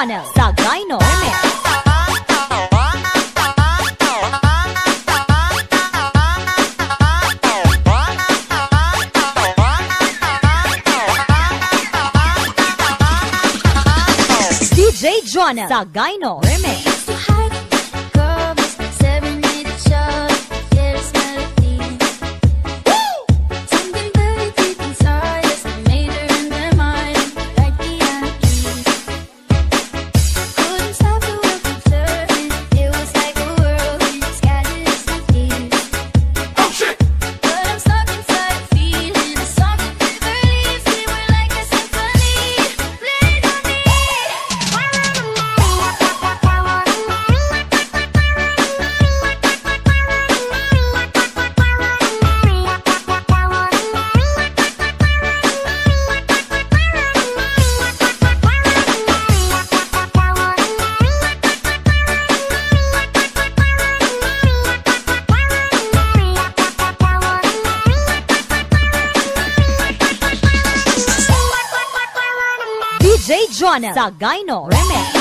Corner sa Gino Mix. DJ Jonah sa Gino Remix. Jonel Sagayno Remix.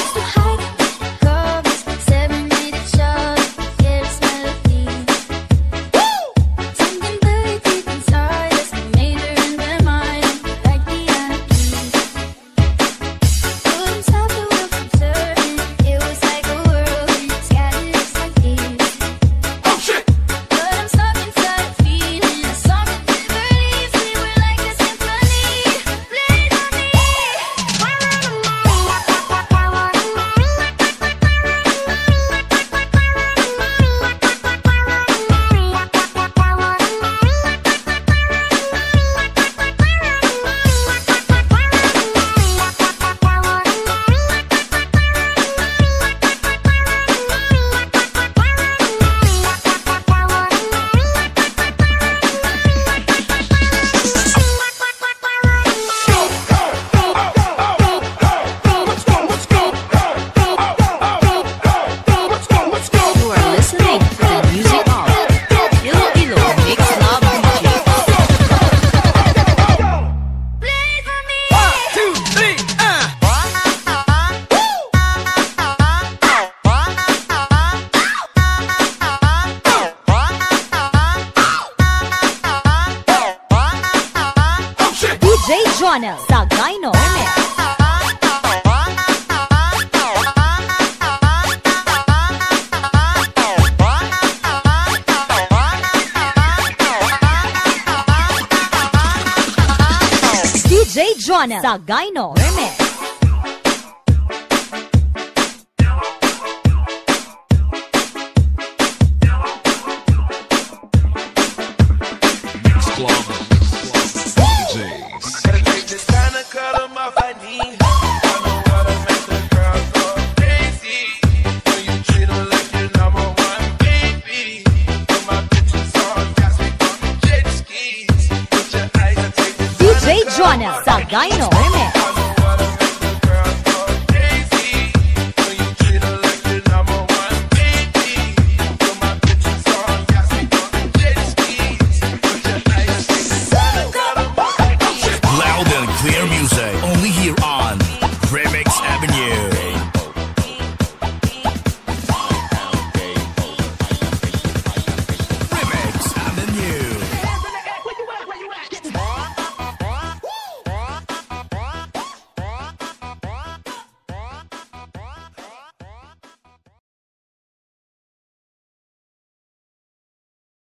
J. Sa Gyno Mix. DJ Jonel sa Gyno Remix. Dino.